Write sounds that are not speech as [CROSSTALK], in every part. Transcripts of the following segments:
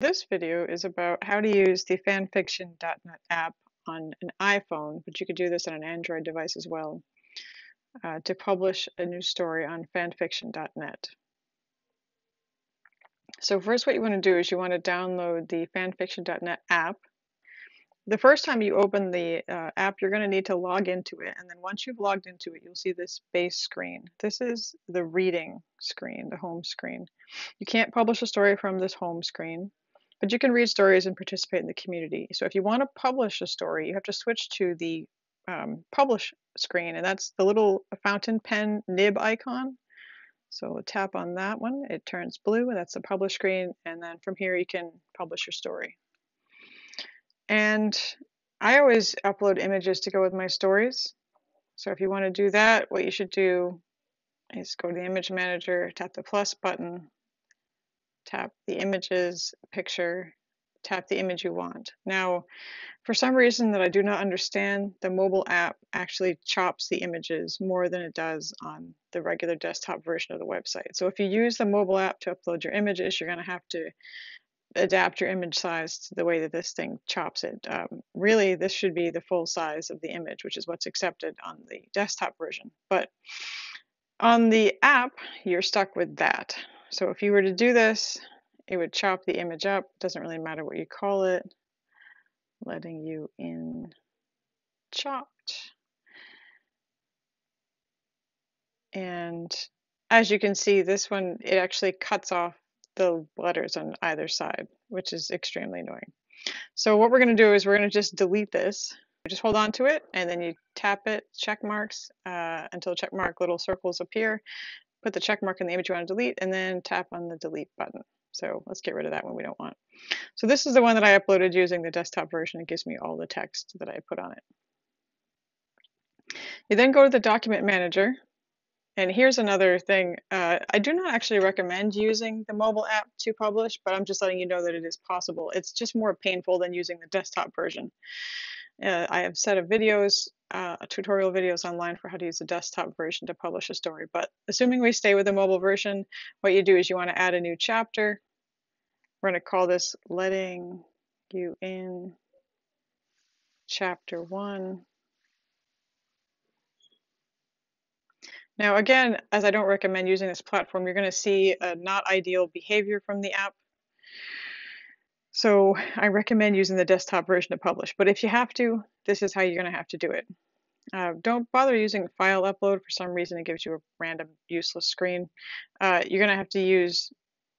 This video is about how to use the fanfiction.net app on an iPhone, but you could do this on an Android device as well, uh, to publish a new story on fanfiction.net. So first what you want to do is you want to download the fanfiction.net app. The first time you open the uh, app, you're going to need to log into it, and then once you've logged into it, you'll see this base screen. This is the reading screen, the home screen. You can't publish a story from this home screen. But you can read stories and participate in the community. So if you want to publish a story, you have to switch to the um, publish screen, and that's the little fountain pen nib icon. So tap on that one, it turns blue, and that's the publish screen, and then from here you can publish your story. And I always upload images to go with my stories. So if you want to do that, what you should do is go to the image manager, tap the plus button, tap the images picture, tap the image you want. Now, for some reason that I do not understand, the mobile app actually chops the images more than it does on the regular desktop version of the website. So if you use the mobile app to upload your images, you're going to have to adapt your image size to the way that this thing chops it. Um, really, this should be the full size of the image, which is what's accepted on the desktop version. But on the app, you're stuck with that. So if you were to do this, it would chop the image up. Doesn't really matter what you call it. Letting you in chopped. And as you can see, this one, it actually cuts off the letters on either side, which is extremely annoying. So what we're going to do is we're going to just delete this. Just hold on to it and then you tap it, check marks, uh, until check mark little circles appear put the check mark in the image you want to delete, and then tap on the delete button. So let's get rid of that one we don't want. So this is the one that I uploaded using the desktop version. It gives me all the text that I put on it. You then go to the document manager. And here's another thing. Uh, I do not actually recommend using the mobile app to publish, but I'm just letting you know that it is possible. It's just more painful than using the desktop version. Uh, I have set of videos, uh, tutorial videos online for how to use the desktop version to publish a story. But assuming we stay with the mobile version, what you do is you want to add a new chapter. We're going to call this Letting You In Chapter 1. Now again, as I don't recommend using this platform, you're going to see a not ideal behavior from the app. So I recommend using the desktop version to publish, but if you have to, this is how you're going to have to do it. Uh, don't bother using file upload. For some reason, it gives you a random useless screen. Uh, you're going to have to use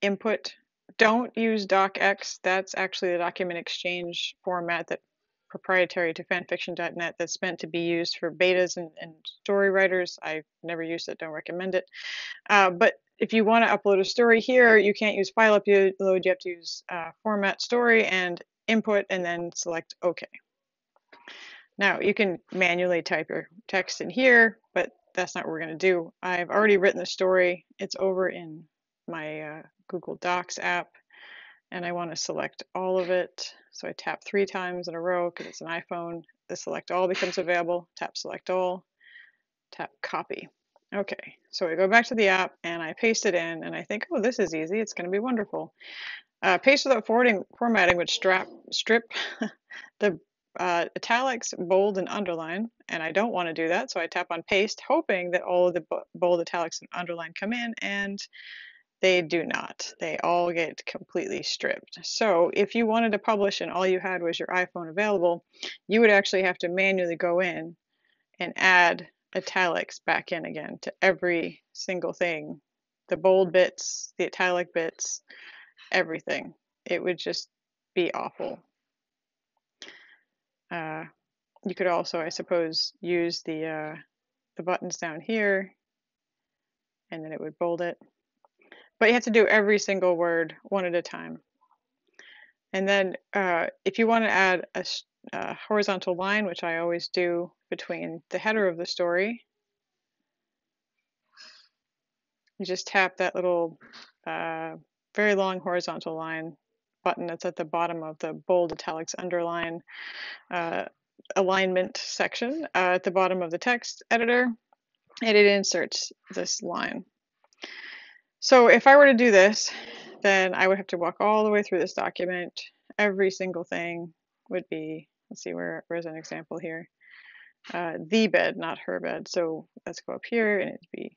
input. Don't use docx. That's actually the document exchange format that proprietary to fanfiction.net that's meant to be used for betas and, and story writers. I've never used it, don't recommend it. Uh, but if you want to upload a story here, you can't use file upload, you have to use uh, format story and input and then select OK. Now you can manually type your text in here, but that's not what we're going to do. I've already written the story. It's over in my uh, Google Docs app and I want to select all of it. So I tap three times in a row because it's an iPhone. The select all becomes available. Tap select all, tap copy. Okay, so I go back to the app and I paste it in and I think, oh, this is easy. It's going to be wonderful. Uh, paste without forwarding, formatting would strap, strip [LAUGHS] the uh, italics, bold, and underline, and I don't want to do that, so I tap on paste, hoping that all of the bold, italics, and underline come in, and they do not. They all get completely stripped. So if you wanted to publish and all you had was your iPhone available, you would actually have to manually go in and add italics back in again to every single thing. The bold bits, the italic bits, everything. It would just be awful. Uh, you could also, I suppose, use the uh, the buttons down here, and then it would bold it. But you have to do every single word one at a time. And then uh, if you want to add a, a, horizontal line, which I always do between the header of the story, you just tap that little uh, very long horizontal line button that's at the bottom of the bold italics underline uh, alignment section uh, at the bottom of the text editor, and it inserts this line. So if I were to do this, then I would have to walk all the way through this document. Every single thing would be, let's see, where, where's an example here? Uh, the bed, not her bed. So let's go up here and it'd be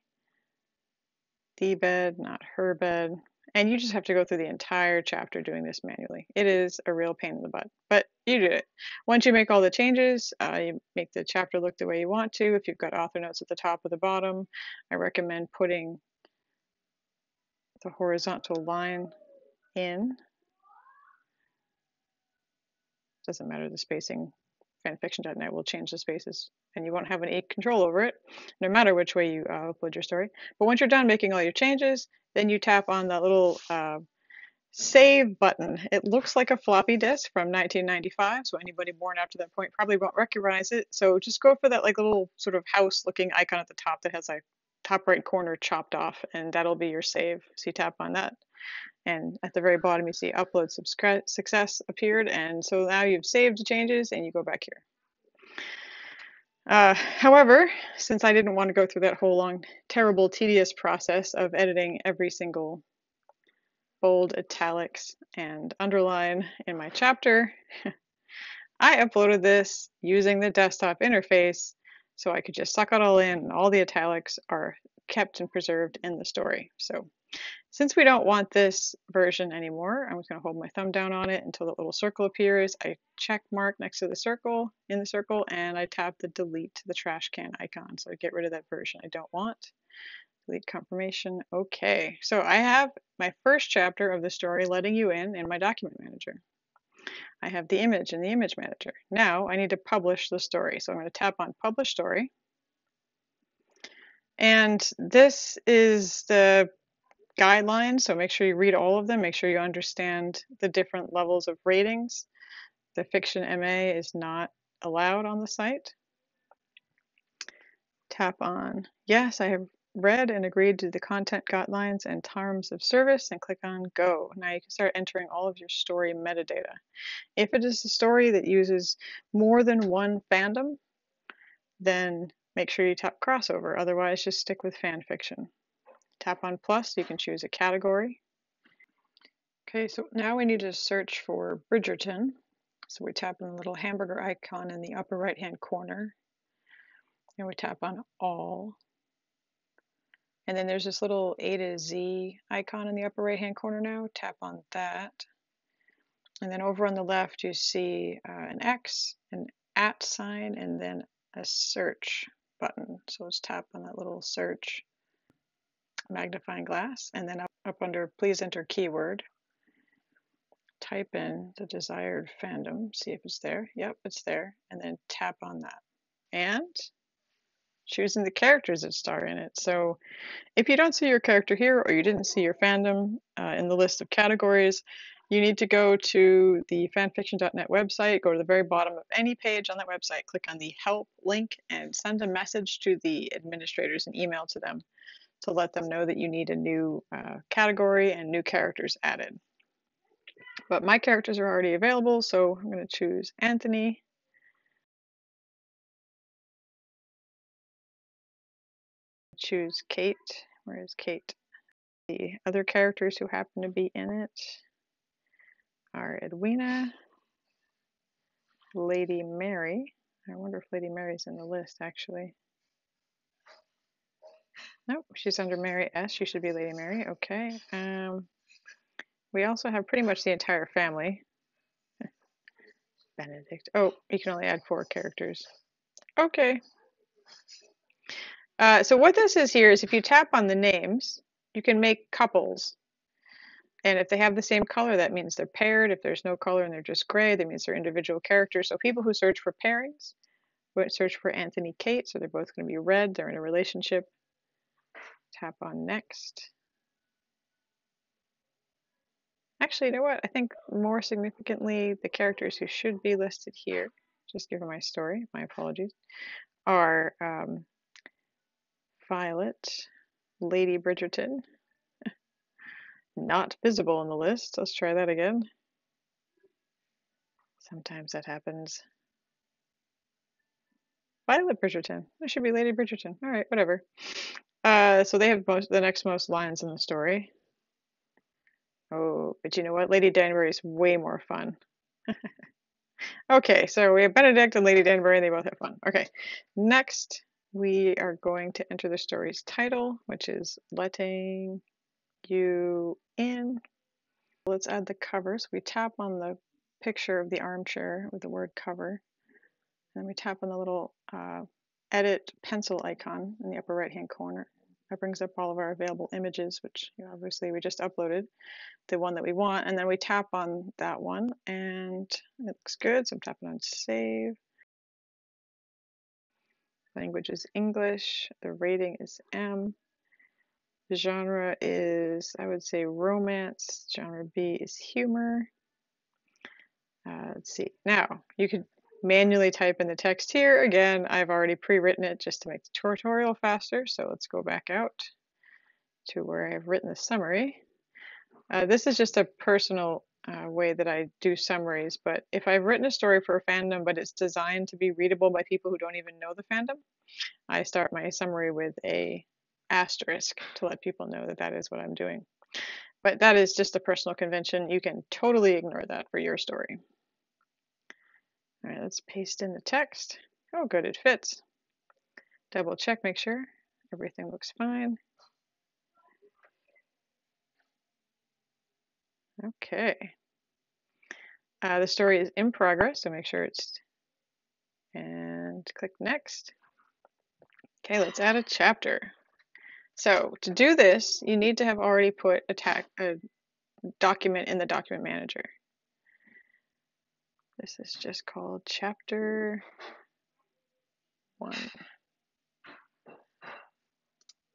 the bed, not her bed. And you just have to go through the entire chapter doing this manually. It is a real pain in the butt, but you do it. Once you make all the changes, uh, you make the chapter look the way you want to. If you've got author notes at the top or the bottom, I recommend putting the horizontal line in. Doesn't matter the spacing. Fanfiction.net will change the spaces and you won't have any control over it, no matter which way you uh, upload your story. But once you're done making all your changes, then you tap on that little uh, save button. It looks like a floppy disk from 1995, so anybody born after that point probably won't recognize it. So just go for that like little sort of house looking icon at the top that has a top right corner chopped off, and that'll be your save. So you tap on that. And at the very bottom, you see upload success appeared. And so now you've saved the changes and you go back here. Uh, however, since I didn't want to go through that whole long, terrible, tedious process of editing every single bold, italics, and underline in my chapter, [LAUGHS] I uploaded this using the desktop interface so I could just suck it all in and all the italics are kept and preserved in the story. So since we don't want this version anymore, I'm just going to hold my thumb down on it until the little circle appears. I check mark next to the circle, in the circle, and I tap the delete to the trash can icon. So I get rid of that version I don't want. Delete confirmation. Okay, so I have my first chapter of the story letting you in in my document manager. I have the image in the image manager. Now I need to publish the story. So I'm going to tap on publish story. And this is the guidelines, so make sure you read all of them. Make sure you understand the different levels of ratings. The fiction MA is not allowed on the site. Tap on Yes, I have read and agreed to the content guidelines and terms of service and click on Go. Now you can start entering all of your story metadata. If it is a story that uses more than one fandom, then make sure you tap crossover. Otherwise, just stick with fan fiction. Tap on plus, you can choose a category. Okay, so now we need to search for Bridgerton. So we tap on the little hamburger icon in the upper right hand corner. And we tap on all. And then there's this little A to Z icon in the upper right hand corner now. Tap on that. And then over on the left, you see uh, an X, an at sign, and then a search button. So let's tap on that little search magnifying glass, and then up, up under please enter keyword, type in the desired fandom, see if it's there. Yep, it's there. And then tap on that. And choosing the characters that star in it. So if you don't see your character here or you didn't see your fandom uh, in the list of categories, you need to go to the fanfiction.net website, go to the very bottom of any page on that website, click on the help link, and send a message to the administrators and email to them to let them know that you need a new uh, category and new characters added. But my characters are already available, so I'm going to choose Anthony. Choose Kate. Where is Kate? The other characters who happen to be in it are Edwina, Lady Mary. I wonder if Lady Mary's in the list actually. Nope, she's under Mary S. She should be Lady Mary. Okay. Um, we also have pretty much the entire family. [LAUGHS] Benedict. Oh, you can only add four characters. Okay. Uh, so what this is here is if you tap on the names, you can make couples. And if they have the same color, that means they're paired. If there's no color and they're just gray, that means they're individual characters. So people who search for pairings search for Anthony Kate, so they're both going to be red. They're in a relationship. Tap on next. Actually, you know what? I think more significantly, the characters who should be listed here, just given my story, my apologies, are um, Violet, Lady Bridgerton, [LAUGHS] not visible in the list. Let's try that again. Sometimes that happens. Violet Bridgerton. It should be Lady Bridgerton. All right, whatever. Uh, so they have most, the next most lines in the story. Oh, but you know what? Lady Danbury is way more fun. [LAUGHS] Okay, so we have Benedict and Lady Danbury, and they both have fun. Okay, next we are going to enter the story's title, which is Letting You In. Let's add the covers. We tap on the picture of the armchair with the word cover, and we tap on the little uh, edit pencil icon in the upper right hand corner. That brings up all of our available images, which you know, obviously we just uploaded the one that we want, and then we tap on that one, and it looks good. So I'm tapping on save. Language is English. The rating is M. The genre is, I would say, romance. Genre B is humor. Uh, let's see. Now, you could manually type in the text here. Again, I've already pre-written it just to make the tutorial faster. So let's go back out to where I've written the summary. Uh, this is just a personal uh, way that I do summaries, but if I've written a story for a fandom, but it's designed to be readable by people who don't even know the fandom, I start my summary with a asterisk to let people know that that is what I'm doing. But that is just a personal convention. You can totally ignore that for your story. All right, let's paste in the text. Oh, good, it fits. Double check, make sure everything looks fine. Okay. Uh, the story is in progress, so make sure it's, and click next. Okay, let's add a chapter. So to do this, you need to have already put a, a document in the document manager. This is just called chapter one.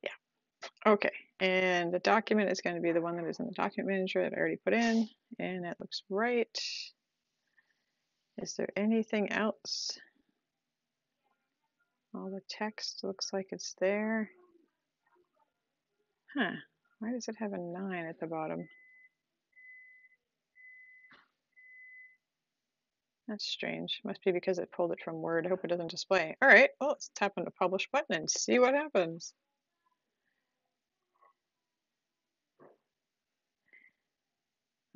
Yeah. Okay. And the document is going to be the one that is in the document manager that I already put in. And that looks right. Is there anything else? All the text looks like it's there. Huh. Why does it have a 9 at the bottom? That's strange. Must be because it pulled it from Word. I hope it doesn't display. All right, well, let's tap on the publish button and see what happens.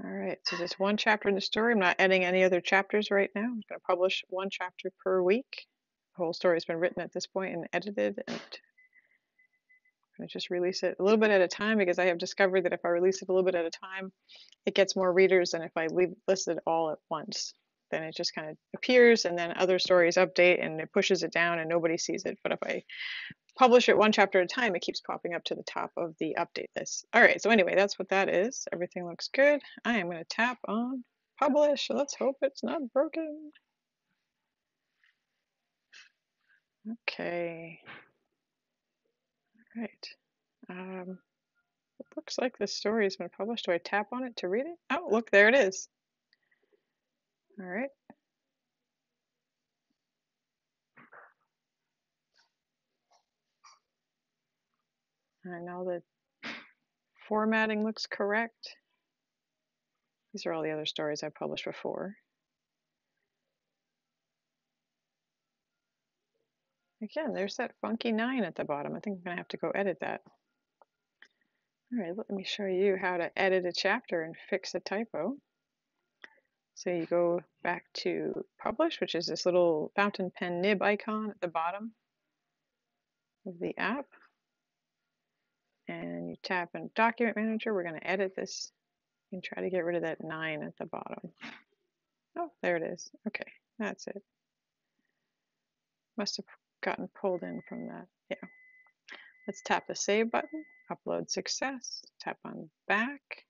All right, so just one chapter in the story. I'm not adding any other chapters right now. I'm going to publish one chapter per week. The whole story has been written at this point and edited, and to just release it a little bit at a time because I have discovered that if I release it a little bit at a time, it gets more readers than if I leave list it all at once. Then it just kind of appears, and then other stories update, and it pushes it down, and nobody sees it. But if I publish it one chapter at a time, it keeps popping up to the top of the update list. All right, so anyway, that's what that is. Everything looks good. I am going to tap on publish. Let's hope it's not broken. Okay. All right. Um, it looks like the story has been published. Do I tap on it to read it? Oh, look, there it is. All right. I know the formatting looks correct. These are all the other stories I published before. Again, there's that funky 9 at the bottom. I think I'm going to have to go edit that. All right, let me show you how to edit a chapter and fix a typo. So you go back to publish, which is this little fountain pen nib icon at the bottom of the app and you tap in document manager. We're going to edit this and try to get rid of that nine at the bottom. Oh, there it is. Okay, that's it. Must have gotten pulled in from that. Yeah. Let's tap the save button, upload success, tap on back.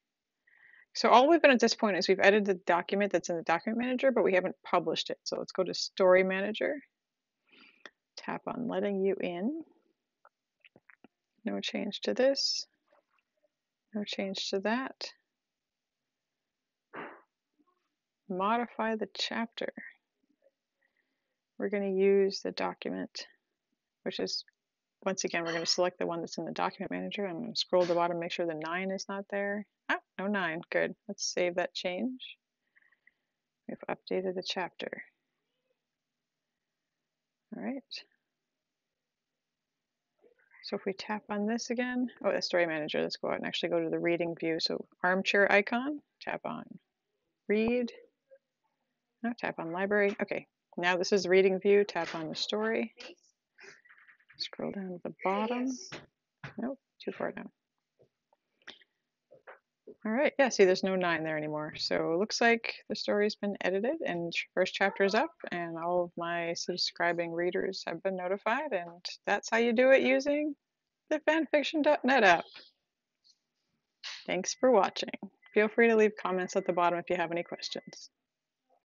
So all we've done at this point is we've edited the document that's in the document manager, but we haven't published it. So let's go to story manager, tap on letting you in. No change to this. No change to that. Modify the chapter. We're going to use the document, which is, once again, we're going to select the one that's in the document manager. I'm to scroll to the bottom, make sure the 9 is not there. Ah, no 9. Good. Let's save that change. We've updated the chapter. All right. So if we tap on this again, oh, the story manager, let's go out and actually go to the reading view. So armchair icon, tap on read, no, tap on library. Okay, now this is reading view, tap on the story. Scroll down to the bottom. Nope, too far down. All right, yeah, see there's no nine there anymore. So it looks like the story's been edited and first chapter is up and all of my subscribing readers have been notified and that's how you do it using the fanfiction.net app. Thanks for watching. Feel free to leave comments at the bottom if you have any questions.